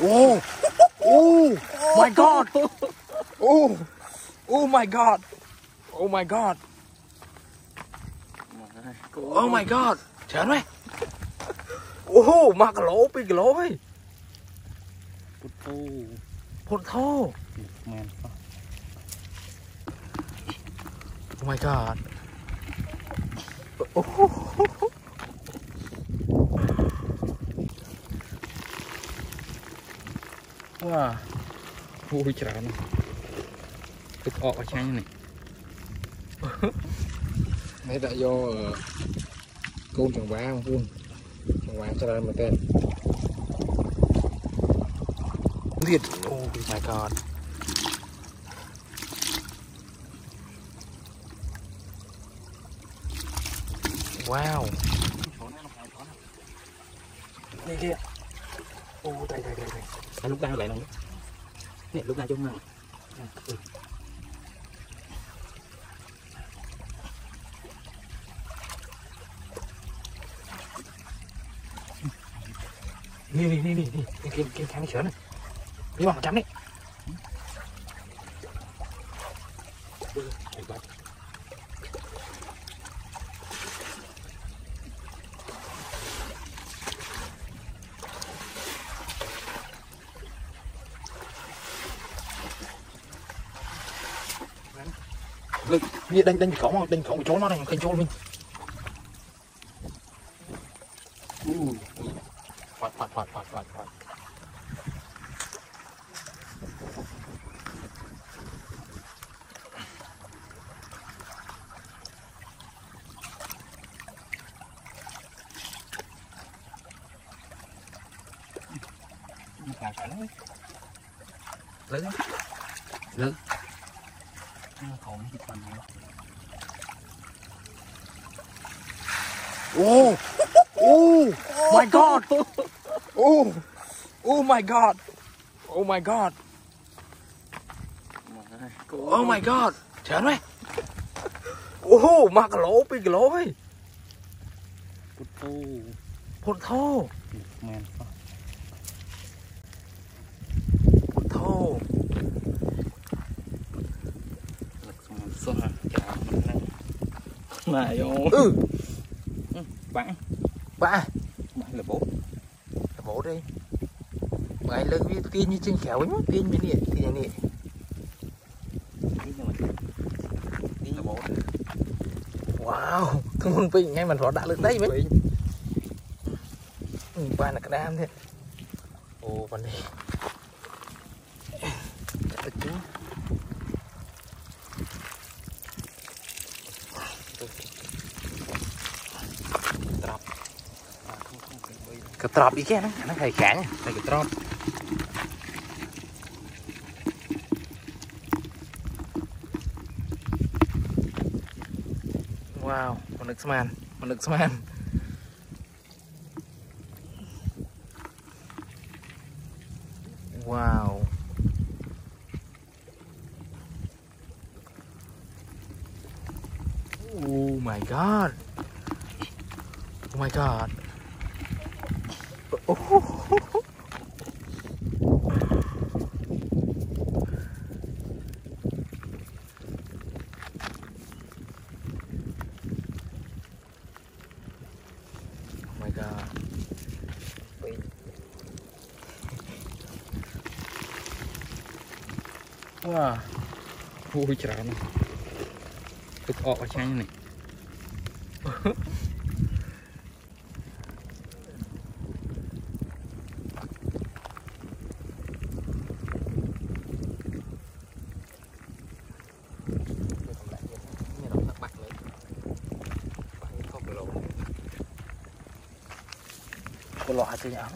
โอ้โอ้ my god โอ้โอ้ my god โอ้ my god โอ้ my god เชิญไหมโอ้มากะโหลปีกะโหลไปพุทโธพุทโธแมอ้ my god โอ้ ว้าโอ้ยจ๋าเนาะตึกออกใช่ไหมนี่ đã vô côn trồng vá không côn trồng vá cho nên mà tên. Liệt. Oh my god. Wow. Đây kia. Ô đây đây đây đây phải lúc ra vậy này. Nè, lúc ra chung này ừ. đi đi đi đi đi. Kiếm kiếm cái sữa này đi vào một trăm đi. Ừ. lực như đánh đánh khổng đánh khổng chỗ nó này kênh chỗ mình phạt phạt phạt phạt phạt phạt ทางเขาที่ปันแล้วโอ้โอ้ my god โอ้โอ้ my god โอ้ my god โอ้ my god เฉินไหมโอ้มากะโหลปีกะโหลเฮ้ยพุทโธพุทโธแมนพุทโธ này vô ừ. Bạn ba bạn là bố. Là bố đây. Mày lưng với tiên như trên khéo ấy kia như này kia như này. Tiên là bố wow không muốn pin ngay mình họ đã lên đây mấy ừ, ba là cái đam thế. Ô bạn đi Thank you. ត្រាប់កត្របអីគេហ្នឹងហ្នឹងហើយកាញ់ហើយកត្របវ៉ាវមនុស្សស្មានមនុស្សស្មានវ៉ាវ Oh my god. Oh my god. Oh. Wah, oh, wow. hujan. ទឹកអកឲ្យឆ្ងាញ់នេះ Nghe nó bạc lấy. Bạc không được lâu. Có lọ cho nhở.